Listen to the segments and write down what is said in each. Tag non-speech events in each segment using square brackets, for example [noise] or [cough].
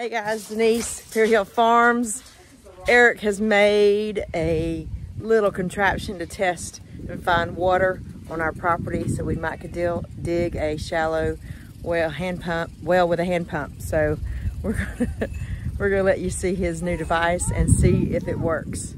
Hey guys, Denise, Perry Hill Farms. Eric has made a little contraption to test and find water on our property so we might could deal, dig a shallow well hand pump well with a hand pump. So we're [laughs] gonna, we're gonna let you see his new device and see if it works.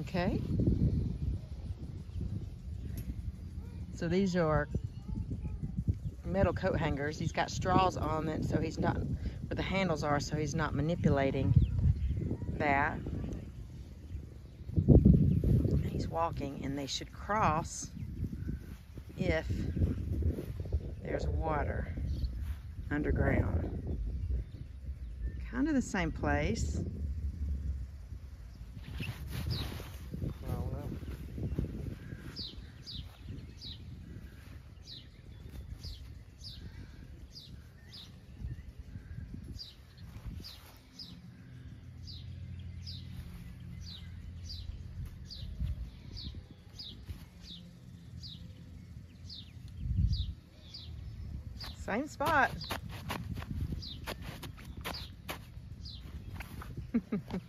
Okay. So these are metal coat hangers. He's got straws on it, so he's not, where the handles are, so he's not manipulating that. He's walking, and they should cross if there's water underground. Kind of the same place. Same spot. [laughs]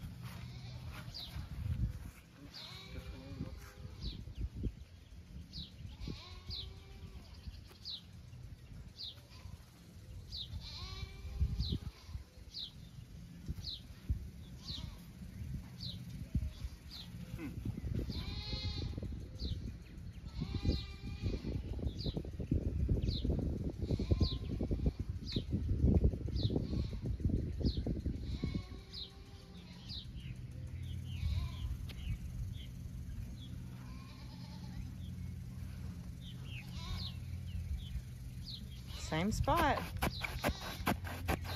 Same spot.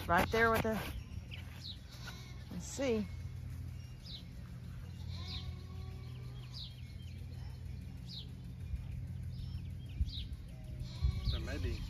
Right there with the, let's see. So maybe.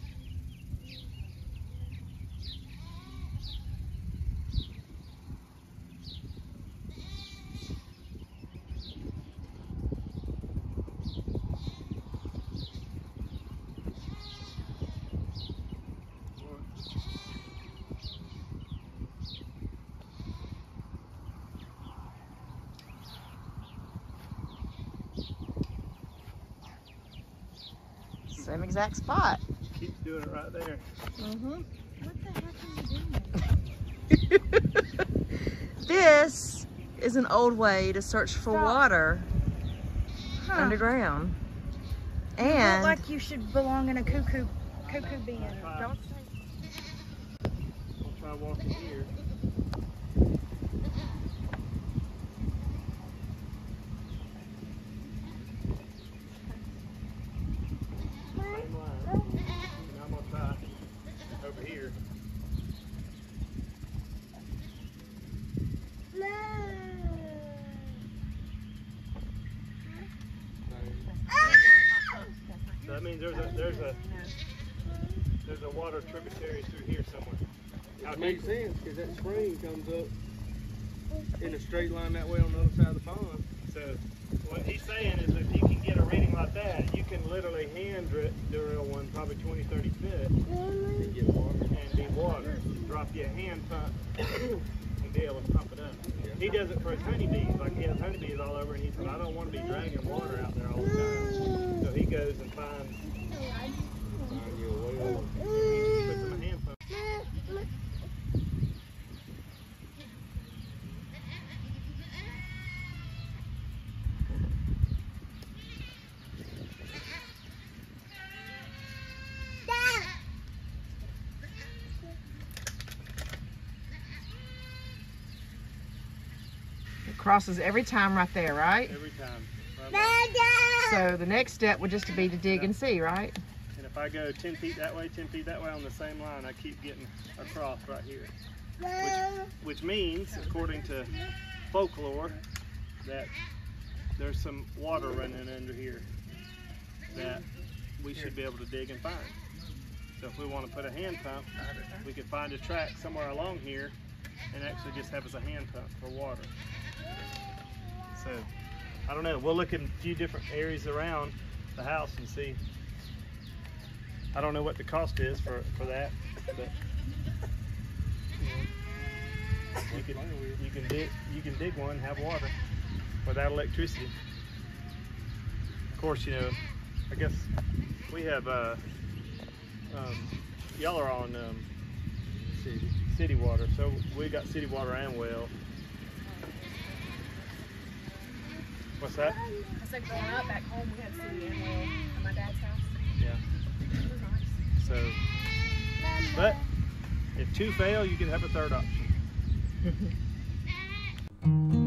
Same exact spot. Keeps doing it right there. Mm-hmm. What the heck are you doing? [laughs] This is an old way to search for Stop. water Huh. underground. You look And like you should belong in a cuckoo cuckoo bin. Don't say I'll try walking here. Same line. And I'm gonna try over here. So that means there's a there's a there's a water tributary through here somewhere. How It makes sense because that spring comes up in a straight line that way on the other side of the pond. So what he's saying is if you can get a reading like that, you can literally hand dri- drill one probably 20, 30 feet And get water. and be water. Drop you a hand pump to pump it up. He does it for his honeybees. Like he has honeybees all over and he said, I don't want to be dragging water out there all the time. So he goes and finds, Find you a well. he puts them a hand pump. Crosses every time right there, right? every time. Right. So the next step would just be to dig and see, right? And if I go 10 feet that way, 10 feet that way on the same line, I keep getting across right here. Which, which means, according to folklore, that there's some water running under here that we should be able to dig and find. So if we want to put a hand pump, we could find a track somewhere along here and actually just have as a hand pump for water. So, I don't know. We'll look in a few different areas around the house and see. I don't know what the cost is for, for that, but you can you can dig you can dig one, have water without electricity. Of course, you know, I guess we have uh, um, y'all are on um, city city water, so we got city water and well. What's that? I said growing up back home, we had sea animal at my dad's house. Yeah. It was nice. So, but if two fail, you can have a third option. [laughs]